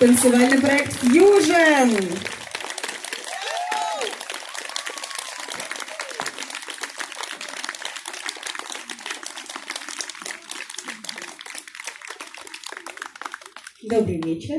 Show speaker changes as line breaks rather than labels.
танцевальный проект Fusion. Добрый вечер.